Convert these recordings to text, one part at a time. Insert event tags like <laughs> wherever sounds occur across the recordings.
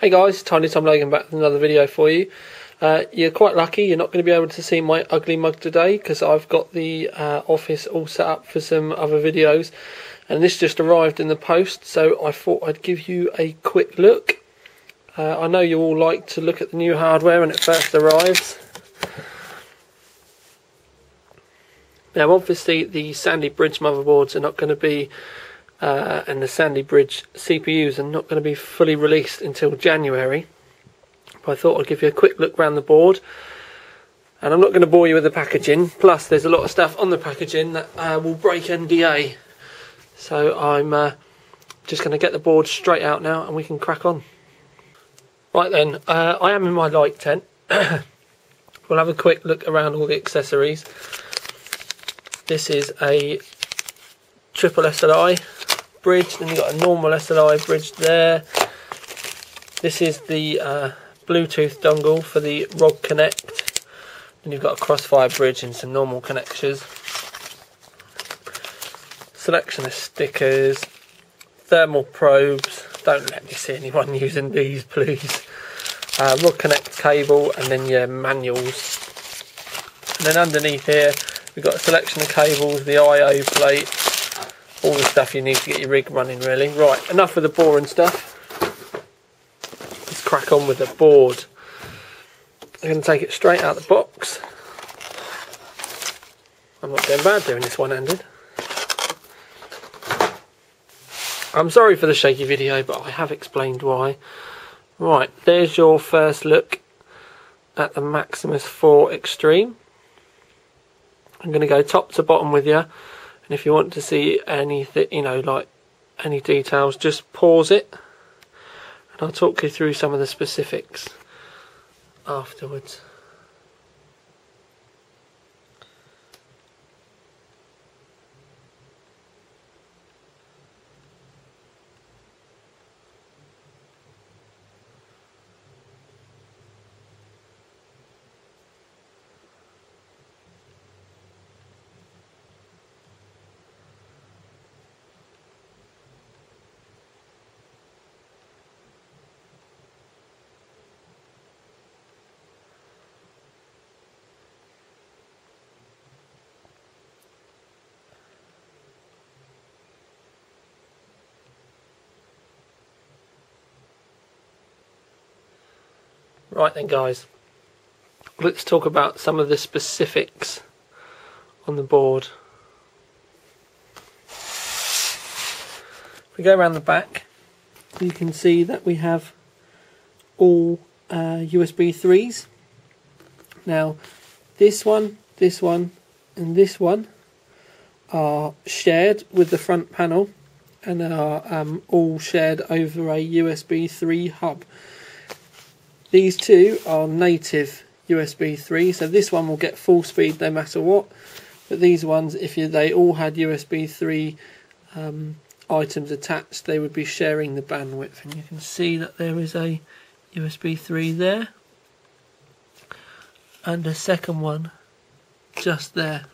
Hey guys, Tiny Tom Logan back with another video for you. Uh, you're quite lucky, you're not going to be able to see my ugly mug today because I've got the uh, office all set up for some other videos and this just arrived in the post so I thought I'd give you a quick look. Uh, I know you all like to look at the new hardware when it first arrives. Now obviously the Sandy Bridge motherboards are not going to be uh, and the Sandy Bridge CPUs are not going to be fully released until January. But I thought I'd give you a quick look around the board. And I'm not going to bore you with the packaging. Plus, there's a lot of stuff on the packaging that uh, will break NDA. So I'm uh, just going to get the board straight out now and we can crack on. Right then, uh, I am in my light tent. <coughs> we'll have a quick look around all the accessories. This is a triple SLI bridge. Then you've got a normal SLI bridge there. This is the uh, Bluetooth dongle for the ROG Connect. Then you've got a Crossfire bridge and some normal connectors. Selection of stickers, thermal probes. Don't let me see anyone <laughs> using these, please. Uh, ROG Connect cable and then your manuals. And then underneath here, we've got a selection of cables, the I.O. plate, all the stuff you need to get your rig running really. Right, enough of the boring stuff. Let's crack on with the board. I'm going to take it straight out of the box. I'm not doing bad doing this one-handed. I'm sorry for the shaky video, but I have explained why. Right, there's your first look at the Maximus 4 Extreme. I'm going to go top to bottom with you and if you want to see anything you know like any details just pause it. And I'll talk you through some of the specifics afterwards Right then guys, let's talk about some of the specifics on the board. If we go around the back, you can see that we have all uh, USB 3s. Now, this one, this one, and this one are shared with the front panel and are um, all shared over a USB 3 hub. These two are native USB 3, so this one will get full speed no matter what. But these ones, if you, they all had USB 3 um, items attached, they would be sharing the bandwidth. And you can see that there is a USB 3 there. And a second one just there.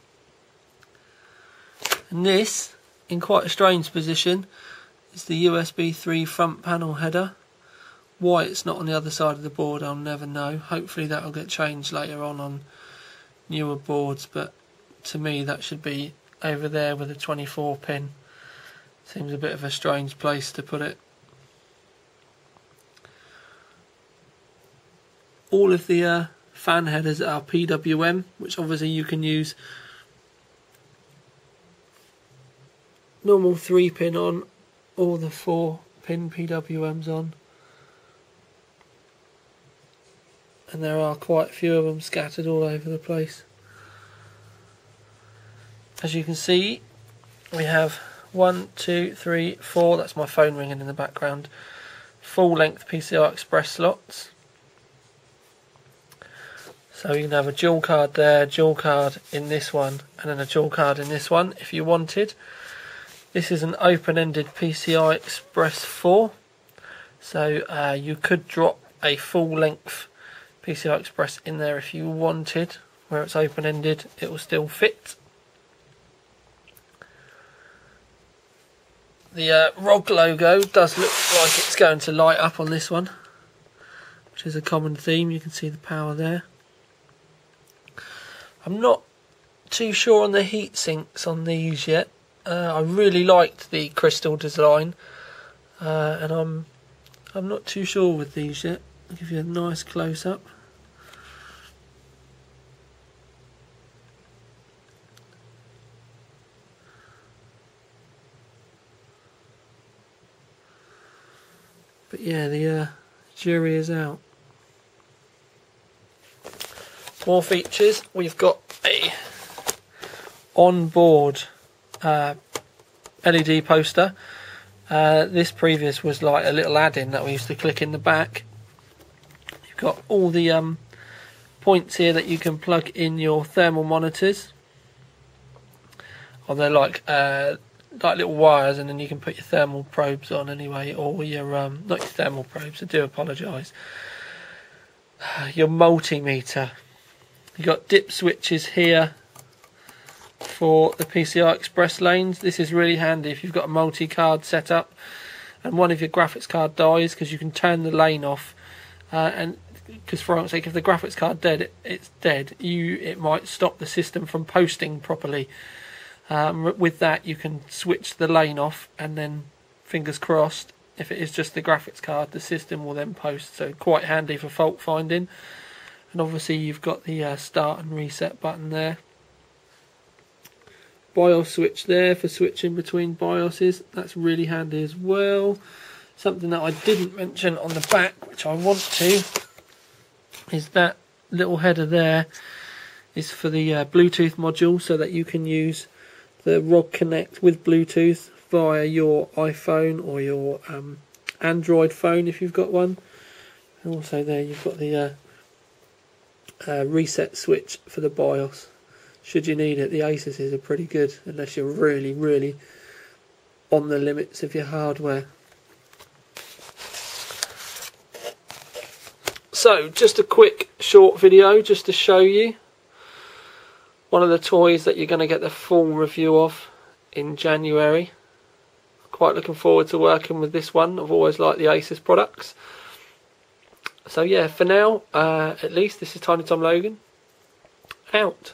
And this, in quite a strange position, is the USB 3 front panel header. Why it's not on the other side of the board, I'll never know. Hopefully that'll get changed later on on newer boards, but to me that should be over there with a 24 pin. Seems a bit of a strange place to put it. All of the uh, fan headers are PWM, which obviously you can use normal 3 pin on or the 4 pin PWMs on. And there are quite a few of them scattered all over the place. As you can see, we have one, two, three, four, that's my phone ringing in the background, full length PCI Express slots. So you can have a dual card there, dual card in this one, and then a dual card in this one if you wanted. This is an open-ended PCI Express 4, so uh, you could drop a full length PCI Express in there if you wanted. Where it's open-ended, it will still fit. The uh, ROG logo does look like it's going to light up on this one. which is a common theme. You can see the power there. I'm not too sure on the heat sinks on these yet. Uh, I really liked the crystal design, uh, and I'm I'm not too sure with these yet. Give you a nice close up. But yeah, the uh, jury is out. More features. We've got a on-board uh, LED poster. Uh, this previous was like a little add-in that we used to click in the back. You've got all the um, points here that you can plug in your thermal monitors. Or they're like uh, like little wires, and then you can put your thermal probes on anyway, or your um, not your thermal probes. I do apologise. <sighs> Your multimeter. You've got dip switches here for the PCI Express lanes. This is really handy if you've got a multi-card setup and one of your graphics card dies because you can turn the lane off uh, and because for example, sake if the graphics card dead it, it's dead you it might stop the system from posting properly. Um, with that you can switch the lane off and then fingers crossed if it is just the graphics card the system will then post. So quite handy for fault finding. And obviously you've got the uh, start and reset button there. BIOS switch there for switching between BIOSes. That's really handy as well something that I didn't mention on the back which I want to is that little header there is for the uh, Bluetooth module so that you can use the ROG Connect with Bluetooth via your iPhone or your um, Android phone if you've got one and also there you've got the uh, uh, reset switch for the BIOS. Should you need it, the Asus are pretty good unless you're really, really on the limits of your hardware. So, just a quick short video just to show you one of the toys that you're going to get the full review of in January. Quite looking forward to working with this one. I've always liked the Asus products so yeah, for now, uh, at least, this is Tiny Tom Logan. Out.